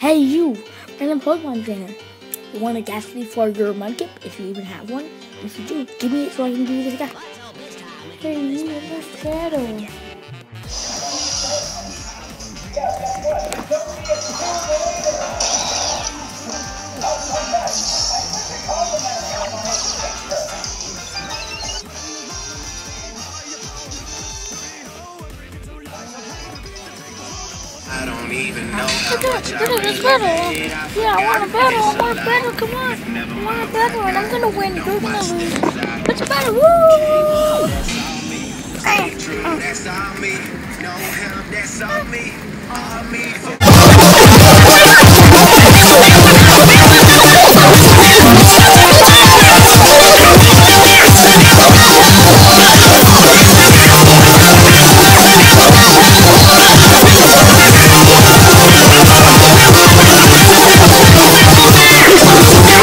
Hey you, random Pokemon trainer. You want a Gastly for your Mudkip, if you even have one? If you do, give me it so I can give you this guy. Hey you, let's I don't even know Look at, look at this battle. Yeah, I want a battle. I want a battle. Come on. I want a battle, and I'm gonna win. You're gonna lose. Let's battle. Woo! Oh. Oh. That's all me. No help, that's all me. All me for